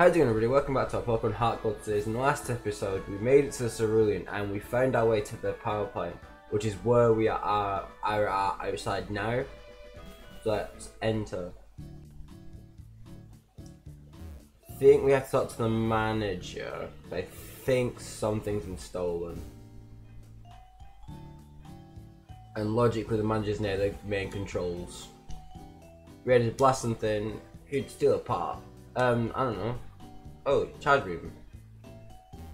How's it going everybody? Welcome back to our Pokemon Heart Gold series. In the last episode, we made it to the Cerulean and we found our way to the power plant, which is where we are, are, are outside now. So let's enter. think we have to talk to the manager. I think something's been stolen. And logically, the manager's near the main controls. Ready to blast something, he'd steal a part. Um, I don't know. Oh, charge beam.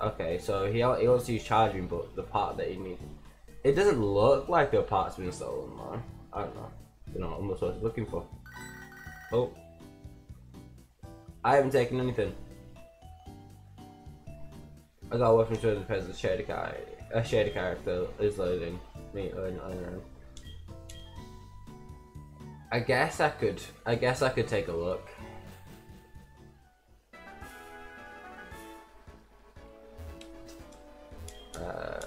Okay, so he, he wants to use charge beam, but the part that he needs. It doesn't look like the part's been stolen, though. I don't know. You know, I'm not supposed looking for. Oh. I haven't taken anything. I got a weapon show depends on shady guy. A shady character is loading. Me. I guess I could. I guess I could take a look. Uh,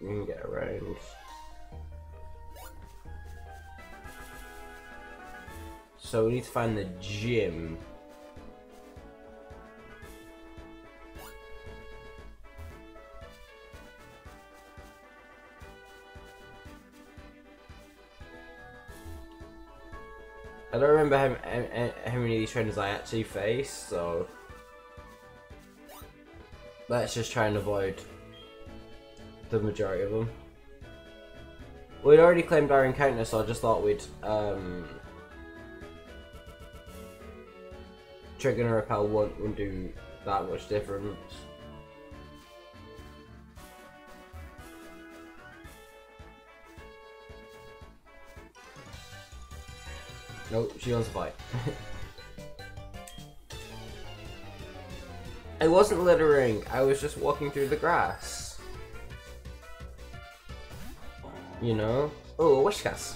we can get around. So we need to find the gym. I don't remember how, how, how many of these trainers I actually faced, so let's just try and avoid the majority of them. We'd already claimed our encounter, so I just thought we'd um, trigger and repel won't, won't do that much difference. Nope, she wants to fight. I wasn't littering, I was just walking through the grass. You know? Oh, a Whiscash.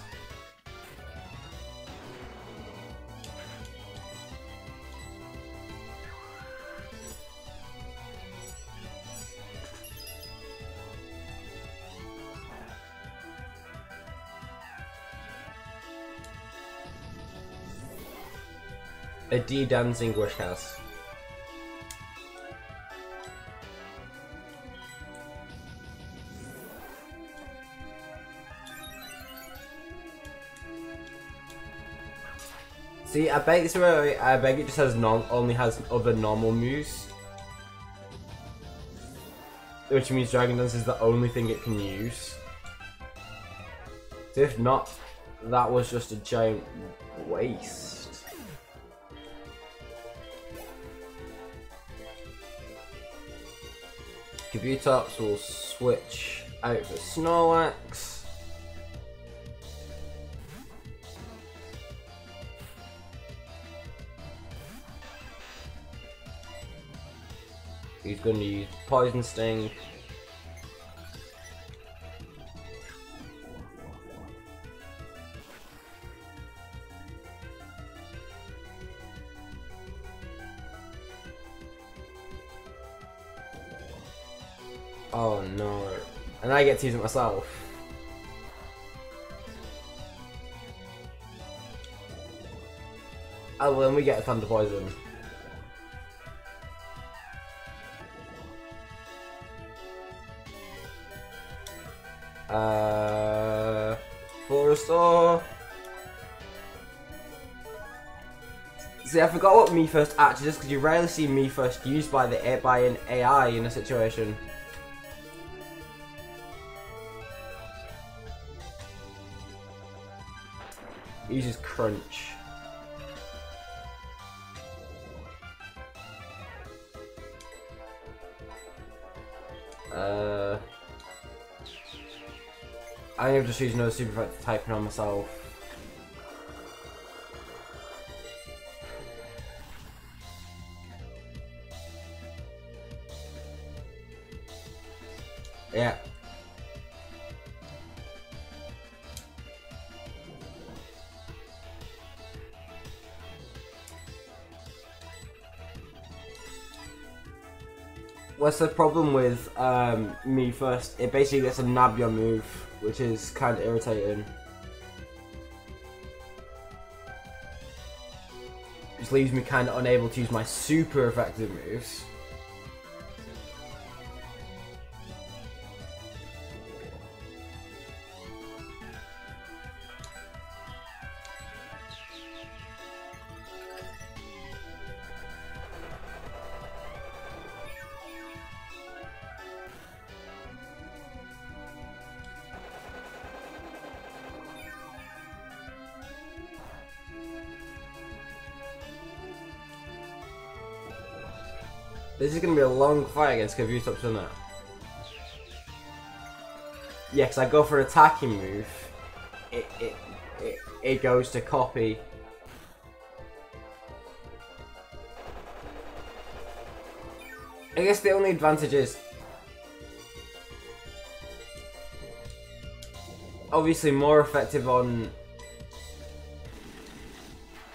A D dancing house. See, I bet it's where I bet it just has non only has other normal moves. Which means Dragon Dance is the only thing it can use. So if not, that was just a giant waste. Kabutops will switch out for Snorlax. He's going to use Poison Sting. I get to use it myself. Oh, then we get a Thunder Poison. Uh, a star. See, I forgot what me first actually is because you rarely see me first used by the by an AI in a situation. He uses crunch. Uh. I am just using another super effect typing on myself. Yeah. What's the problem with um, me first? It basically gets a nab your move, which is kind of irritating. Just leaves me kind of unable to use my super effective moves. This is gonna be a long fight against Up, isn't it? Yeah, because I go for an attacking move. It, it, it, it goes to copy. I guess the only advantage is obviously more effective on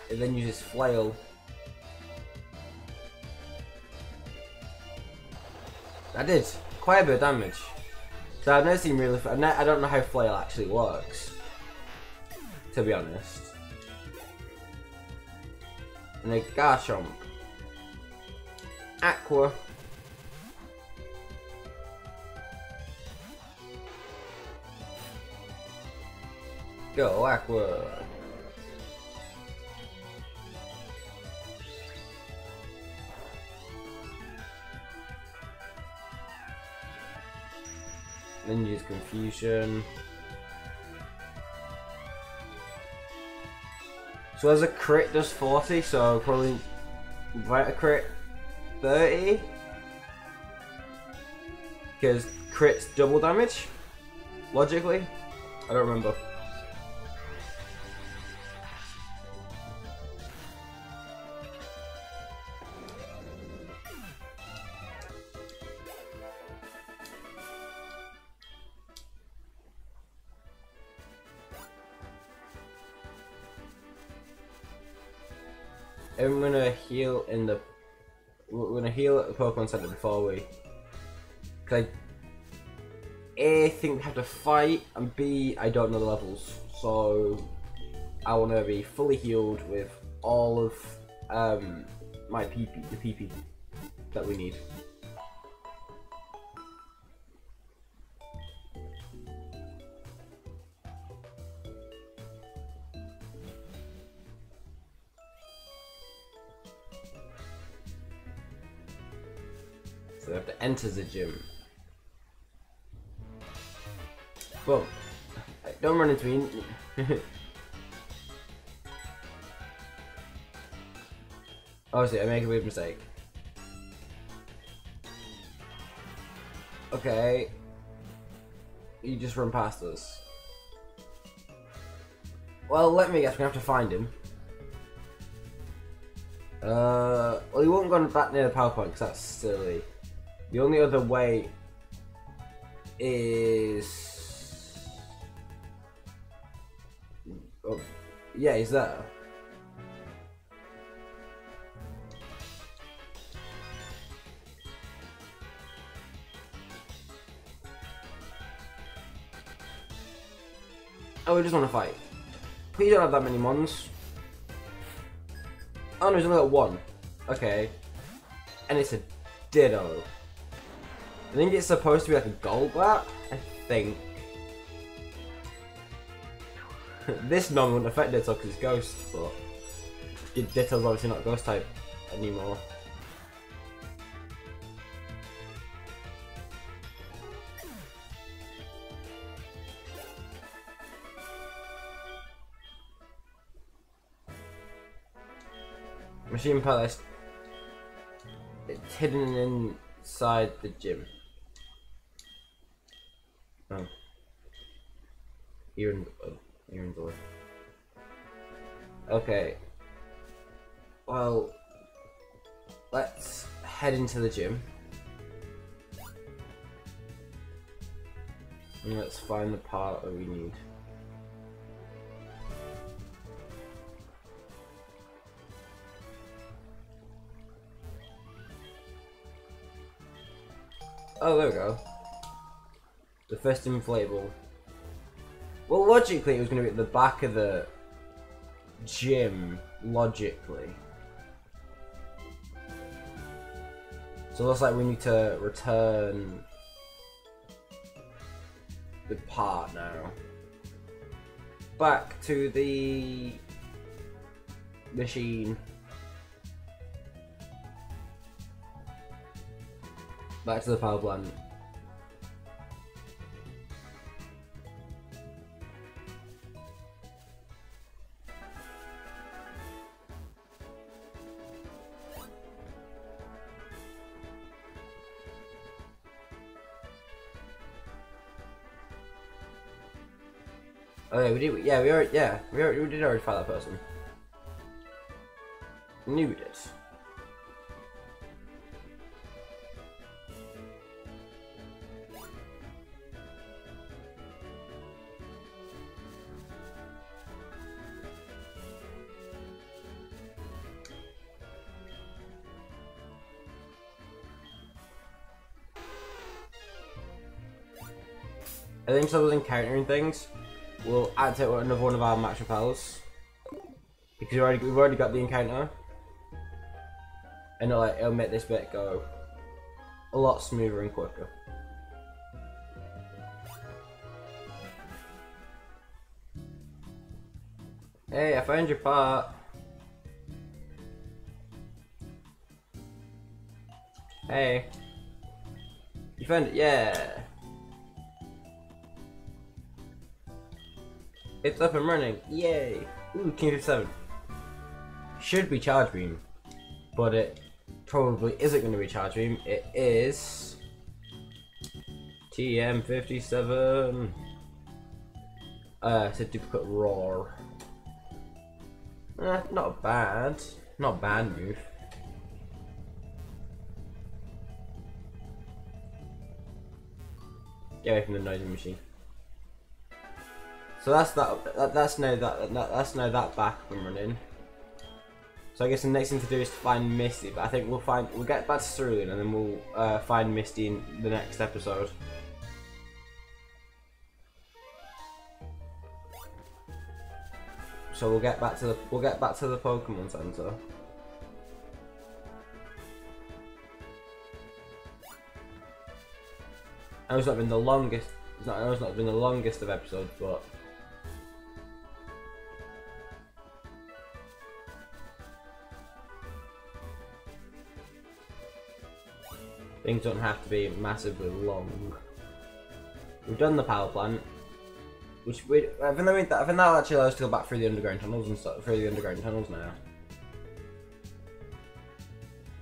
it then uses flail. Did quite a bit of damage. So I've never seen really. I don't know how flail actually works. To be honest. And a Garchomp. Aqua. Go Aqua. Then use confusion. So as a crit does 40, so probably write a crit 30. Because crits double damage, logically. I don't remember. I'm gonna heal in the. We're gonna heal at the Pokemon Center before we. Cause I. A think we have to fight, and B I don't know the levels, so I want to be fully healed with all of um, my PP, the PP that we need. Enter the gym. Well, don't run into me. oh, see, I make a weird mistake. Okay. You just run past us. Well, let me guess, we have to find him. Uh, well, he won't go back near the power point because that's silly. The only other way is... Oh, yeah, is that. Oh, we just want to fight. Please don't have that many mons. Oh no, he's only got one. Okay. And it's a Ditto. I think it's supposed to be like a gold Golbat, I think. this non wouldn't affect Ditto because it's Ghost, but Ditto's obviously not Ghost type anymore. Machine Palace. It's hidden inside the gym. Oh. Here in oh, door. Okay. Well, let's head into the gym. And let's find the part that we need. Oh, there we go. The first inflatable. Well, logically, it was going to be at the back of the gym. Logically. So it looks like we need to return the part now. Back to the machine. Back to the power plant. Oh yeah, we did. Yeah, we already. Yeah, we already, we did already fight that person. Knew did. I think so. Was encountering things we'll add to another one of our max repels because we've already, we've already got the encounter and it'll, it'll make this bit go a lot smoother and quicker. Hey, I found your part. Hey. You found it? Yeah. It's up and running. Yay. Ooh, King 57. Should be Charge Beam. But it probably isn't going to be Charge Beam. It is... TM57. Uh, it's a duplicate Roar. Eh, not bad. Not bad move. Get away from the noisy machine. So that's that, that that's now that, that that's now that back up and running. So I guess the next thing to do is to find Misty, but I think we'll find we'll get back to Cerulean and then we'll uh, find Misty in the next episode. So we'll get back to the we'll get back to the Pokemon Center. I know it's not been the longest. It's not. I know it's not been the longest of episodes, but Things don't have to be massively long. We've done the power plant. Which we, I think that, I think that'll actually allow us to go back through the underground tunnels and start through the underground tunnels now.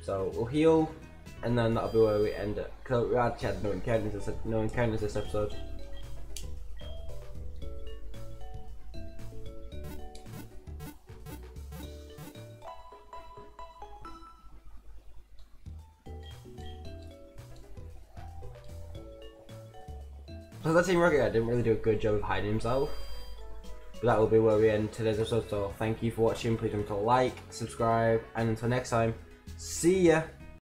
So we'll heal, and then that'll be where we end it. Because we actually had no encounters, no encounters this episode. That Team Rocket guy didn't really do a good job of hiding himself. But that will be where we end today's episode. So thank you for watching. Please remember to like, subscribe, and until next time, see ya!